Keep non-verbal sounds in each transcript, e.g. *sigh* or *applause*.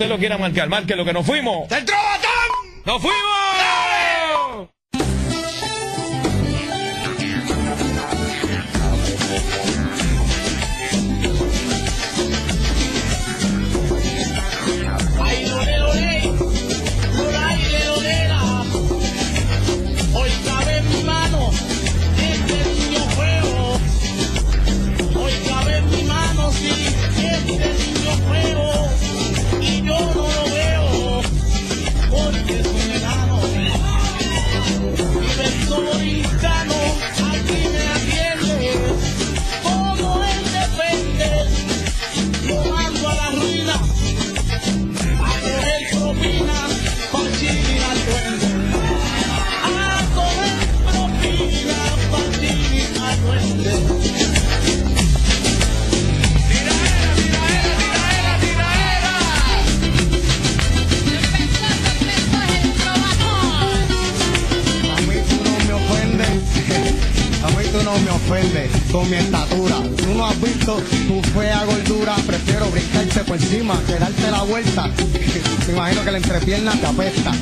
Usted lo quiera marcar, marque lo que nos fuimos. ¡Centro Batán! ¡Nos fuimos! ¡Dale! me ofende con mi estatura. Tú no has visto tu fea gordura, prefiero brincarte por encima que darte la vuelta. *laughs* me imagino que la entrepierna te apesta.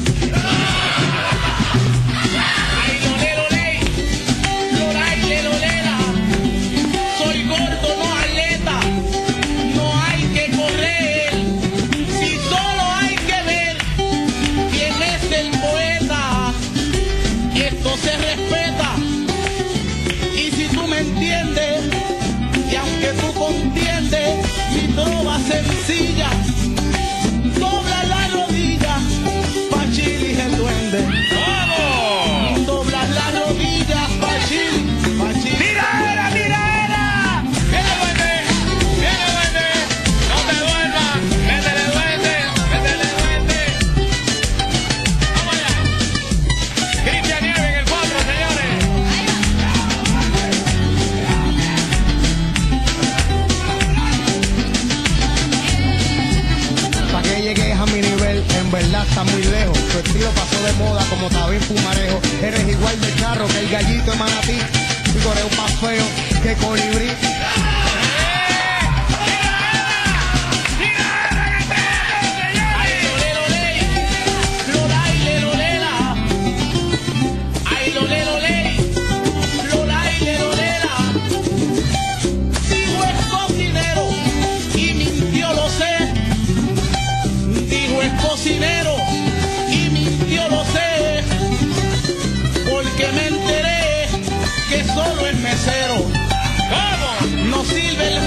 Oh! Eres igual de carro que el gallito de manatí. Tu coreo más feo que colibrí. me enteré que solo el mesero. ¿Cómo? No sirve el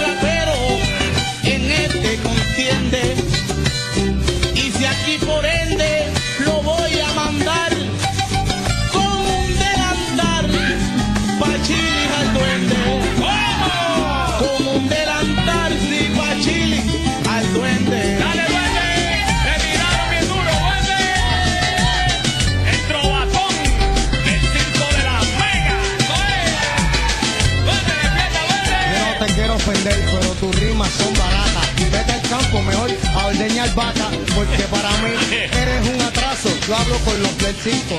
ofender, pero tus rimas son baratas. Vete al campo mejor a ordeñar vaca, porque para mí *laughs* eres un atraso. Yo hablo con los del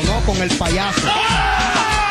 no con el payaso. ¡Ah!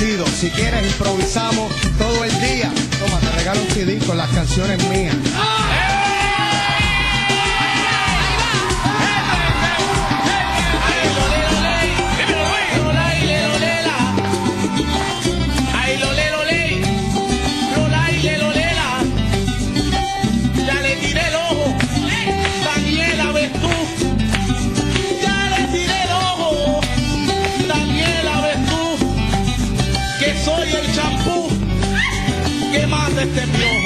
Si quieres, improvisamos todo el día. Toma, te regalo un CD con las canciones mías. Que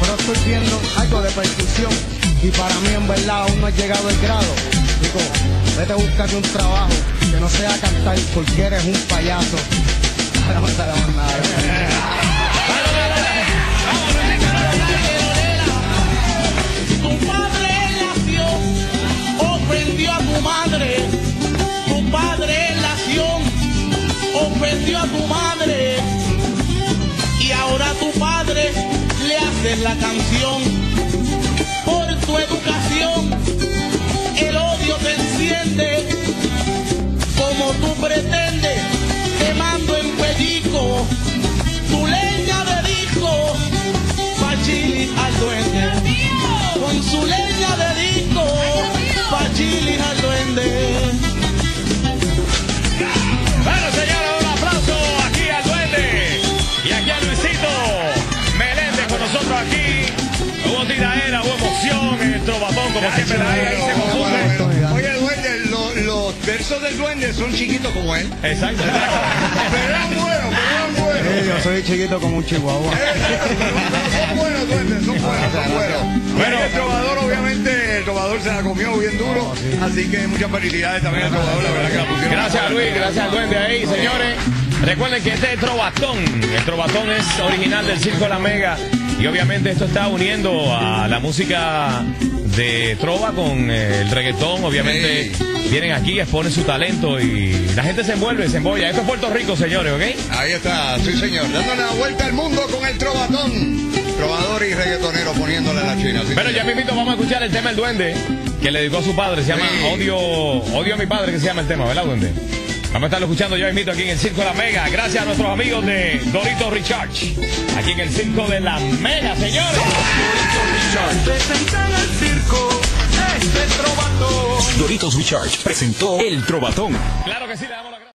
pero estoy viendo algo de percusión. Y para mí en verdad aún no ha llegado el grado. Digo, vete a buscarte un trabajo que no sea cantar porque eres un payaso. Ahora ofendió a tu madre. Y ahora tu padre le hace la canción. Por tu educación, Oye, duende, lo- los versos del duende son chiquitos como él. Exacto. Pero eran buenos, pero eran Sí, buenos. yo soy chiquito como un chihuahua. Son buenos, duendes, son buenos, son buenos. Bueno. El trovador, obviamente, el trovador se la comió bien duro. Así que muchas felicidades también al trovador, la verdad que la pusieron. Gracias Luis, gracias al duende ahí, señores. Recuerden que este es Trovatón. El Trovatón es original del Circo La Mega. Y obviamente esto está uniendo a la música de Trova con eh, el reggaetón. Obviamente vienen aquí, exponen su talento y la gente se envuelve, se embolla. Esto es Puerto Rico, señores, ¿ok? Ahí está, sí señor, dándole la vuelta al mundo con el trovadón. Trovador y reggaetonero poniéndole a la china. sí, Pero ya mismito vamos a escuchar el tema El Duende, que le dedicó a su padre. Se llama Sí. Odio, Odio a mi padre, que se llama el tema, ¿verdad, Duende? Vamos a estarlo escuchando ya mismito aquí en el Circo de la Mega. Gracias a nuestros amigos de Dorito Recharge. Aquí en el Circo de la Mega, señores. Presentan al circo este. Doritos Recharge presentó El Trovatón. Claro que sí, le damos la